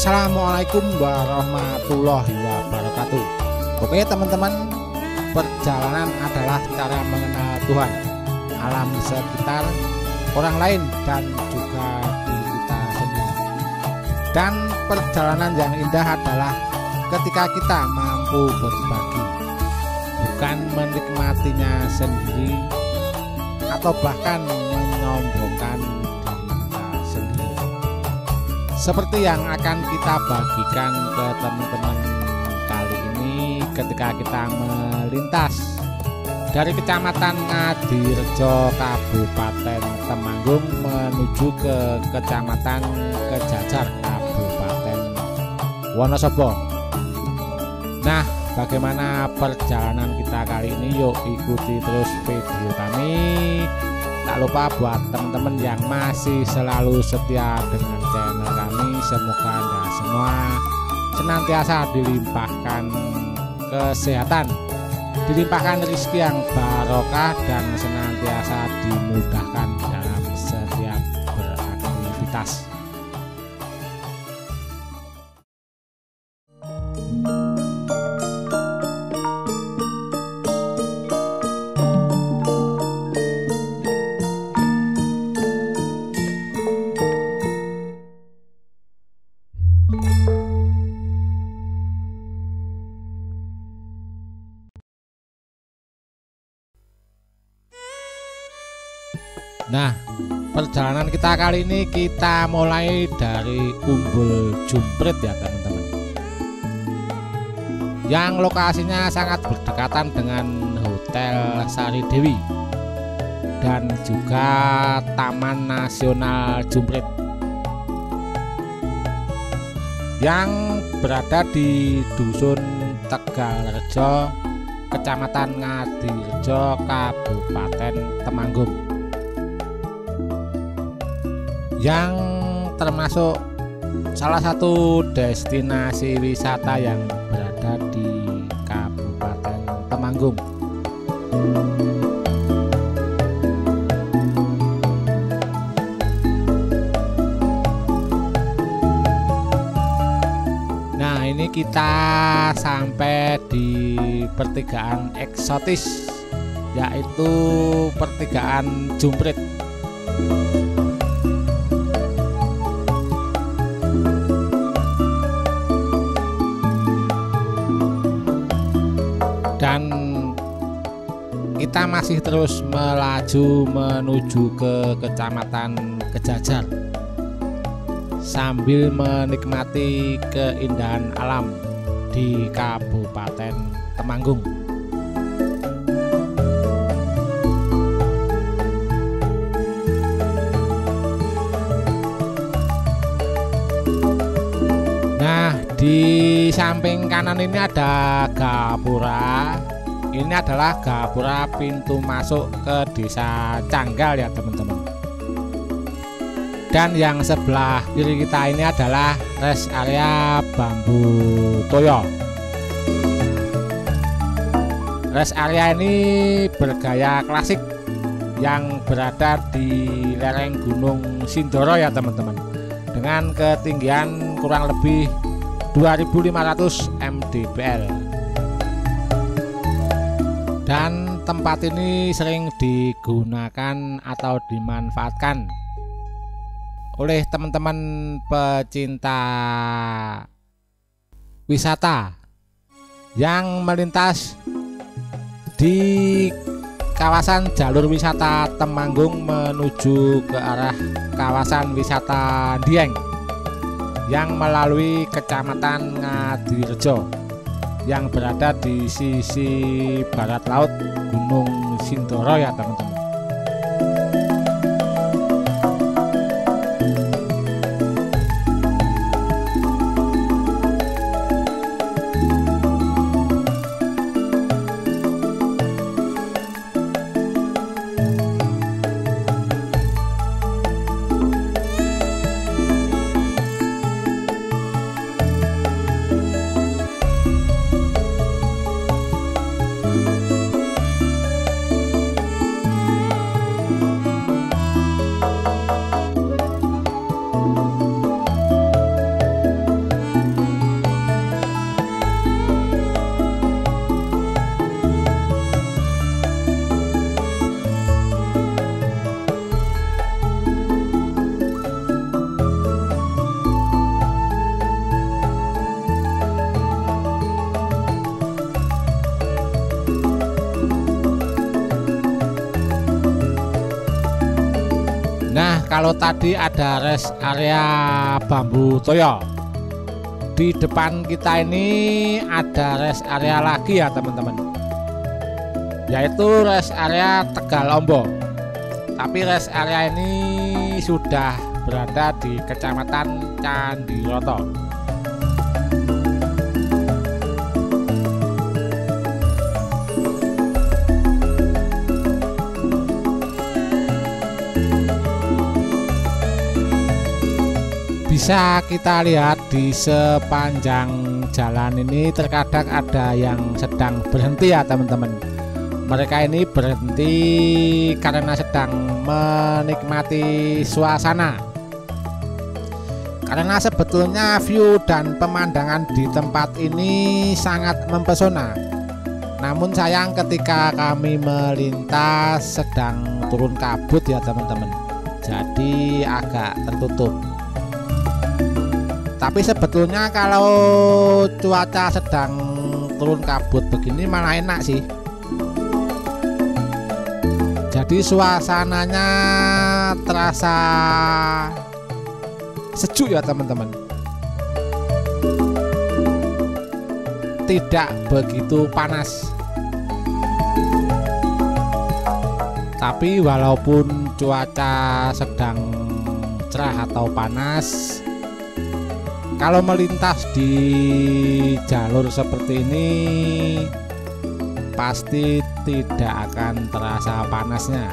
Assalamualaikum warahmatullahi wabarakatuh. Oke teman-teman, perjalanan adalah cara mengenal Tuhan, alam sekitar, orang lain dan juga diri kita sendiri. Dan perjalanan yang indah adalah ketika kita mampu berbagi, bukan menikmatinya sendiri atau bahkan menyombongkan Seperti yang akan kita bagikan ke teman-teman kali ini ketika kita melintas dari Kecamatan Ngadirejo Kabupaten Temanggung menuju ke Kecamatan Kejajar Kabupaten Wonosobo. Nah, bagaimana perjalanan kita kali ini? Yuk ikuti terus video kami. Tak lupa buat teman-teman yang masih selalu setia dengan channel kami, semoga Anda semua senantiasa dilimpahkan kesehatan, dilimpahkan rezeki yang barokah dan senantiasa dimudahkan Nah, perjalanan kita kali ini kita mulai dari Umbul Jumprit ya teman-teman. Yang lokasinya sangat berdekatan dengan Hotel Sari Dewi dan juga Taman Nasional Jumprit yang berada di Dusun Tegalrejo, Kecamatan Ngadirejo, Kabupaten Temanggung yang termasuk salah satu destinasi wisata yang berada di Kabupaten Temanggung. Nah, ini kita sampai di pertigaan eksotis yaitu pertigaan Jumprit. Kita masih terus melaju menuju ke kecamatan Kejajar sambil menikmati keindahan alam di Kabupaten Temanggung. Nah, di samping kanan ini ada gapura. Ini adalah gapura pintu masuk ke Desa Canggal ya, teman-teman. Dan yang sebelah kiri kita ini adalah rest area Bambu Toyo. Rest area ini bergaya klasik yang berada di lereng Gunung Sindoro ya, teman-teman. Dengan ketinggian kurang lebih 2500 mdpl dan tempat ini sering digunakan atau dimanfaatkan oleh teman-teman pecinta wisata yang melintas di kawasan jalur wisata Temanggung menuju ke arah kawasan wisata Dieng yang melalui Kecamatan Ngadirejo yang berada di sisi barat laut Gunung Sindoro ya teman-teman. Kalau tadi ada rest area bambu toyo. Di depan kita ini ada rest area lagi ya teman-teman. Yaitu rest area Tegal Ombo. Tapi rest area ini sudah berada di kecamatan Candiroto bisa kita lihat di sepanjang jalan ini terkadang ada yang sedang berhenti ya teman-teman. Mereka ini berhenti karena sedang menikmati suasana. Karena sebetulnya view dan pemandangan di tempat ini sangat mempesona. Namun sayang ketika kami melintas sedang turun kabut ya teman-teman. Jadi agak tertutup tapi sebetulnya kalau cuaca sedang turun kabut begini malah enak sih. Jadi suasananya terasa sejuk ya teman-teman. Tidak begitu panas. Tapi walaupun cuaca sedang cerah atau panas kalau melintas di jalur seperti ini pasti tidak akan terasa panasnya.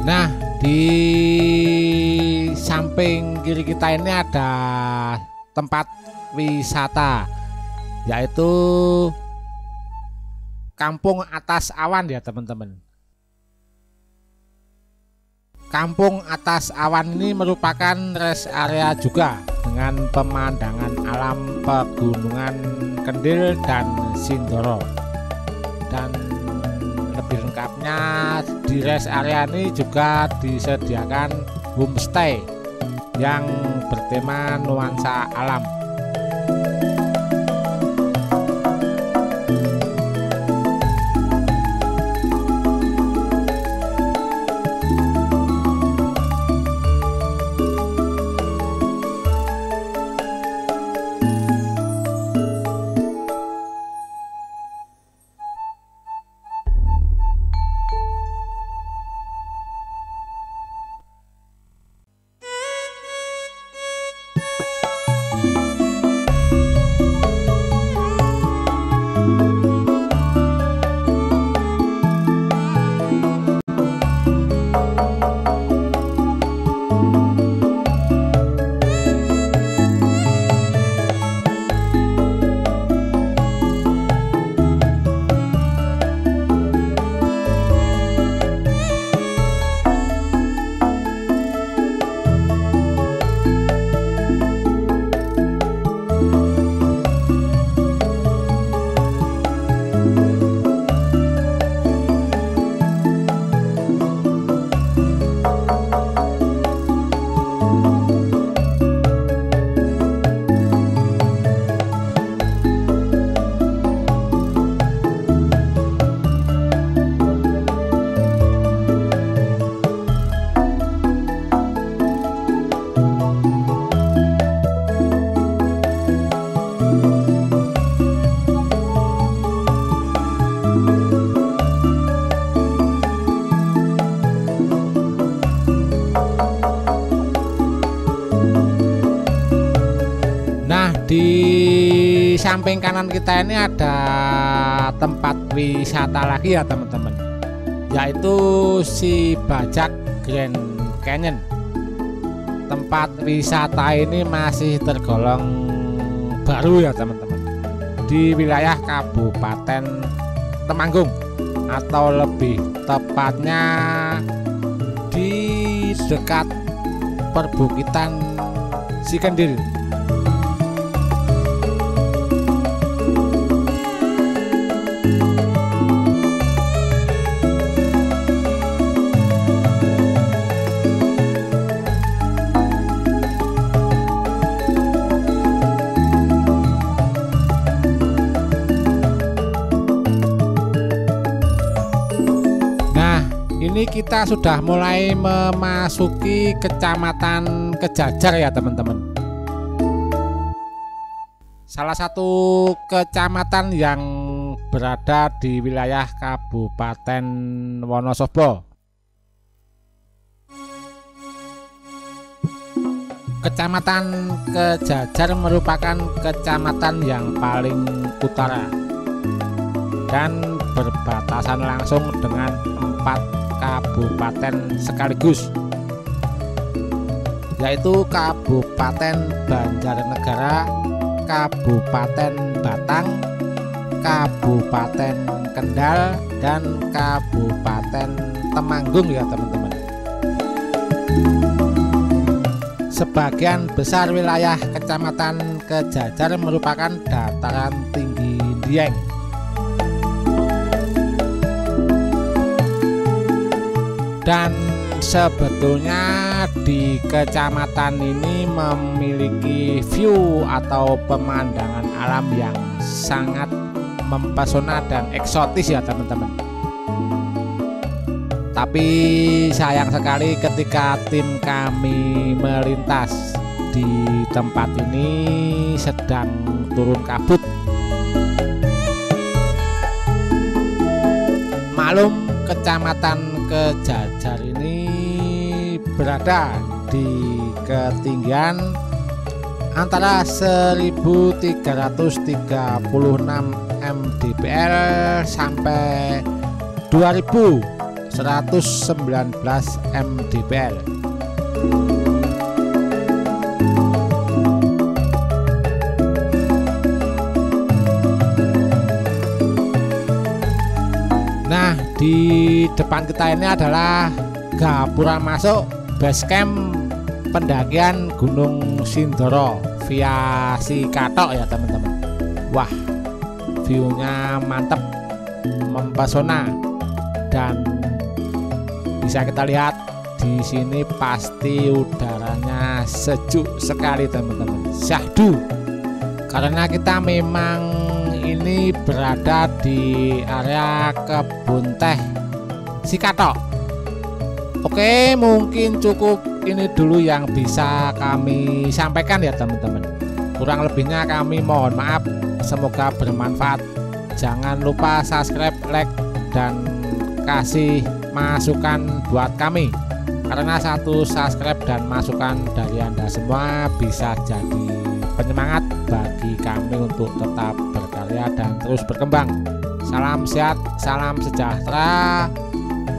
Nah di samping kiri kita ini ada tempat wisata yaitu Kampung Atas Awan ya teman-teman. Kampung Atas Awan ini merupakan rest area juga dengan pemandangan alam pegunungan Kendil dan Sindoro. Dan lebih lengkapnya di rest area ini juga disediakan homestay yang bertema nuansa alam. Samping kanan kita ini ada tempat wisata lagi ya teman-teman. Yaitu si Bajak Grand Canyon. Tempat wisata ini masih tergolong baru ya teman-teman. Di wilayah Kabupaten Temanggung atau lebih tepatnya di dekat perbukitan Sikendil kita sudah mulai memasuki kecamatan Kejajar ya teman-teman. Salah satu kecamatan yang berada di wilayah Kabupaten Wonosobo. Kecamatan Kejajar merupakan kecamatan yang paling utara dan berbatasan langsung dengan empat kabupaten sekaligus yaitu Kabupaten Banjarnegara, Kabupaten Batang, Kabupaten Kendal, dan Kabupaten Temanggung ya teman-teman. Sebagian besar wilayah Kecamatan Kejajar merupakan dataran tinggi Dieng dan sebetulnya di kecamatan ini memiliki view atau pemandangan alam yang sangat mempesona dan eksotis ya teman-teman. Tapi sayang sekali ketika tim kami melintas di tempat ini sedang turun kabut. Maklum kecamatan Kejajar ini berada di ketinggian antara 1336 mdpl sampai 2119 mdpl depan kita ini adalah gapura masuk base camp pendakian Gunung Sindoro via si Katok ya teman-teman. Wah, viewnya mantep, mempesona dan bisa kita lihat di sini pasti udaranya sejuk sekali teman-teman. Syahdu. Karena kita memang ini berada di area kebun teh Sikatok. Oke, mungkin cukup ini dulu yang bisa kami sampaikan ya teman-teman. Kurang lebihnya kami mohon maaf. Semoga bermanfaat. Jangan lupa subscribe, like, dan kasih masukan buat kami. Karena satu subscribe dan masukan dari Anda semua bisa jadi penyemangat bagi kami untuk tetap berkarya dan terus berkembang. Salam sehat, salam sejahtera.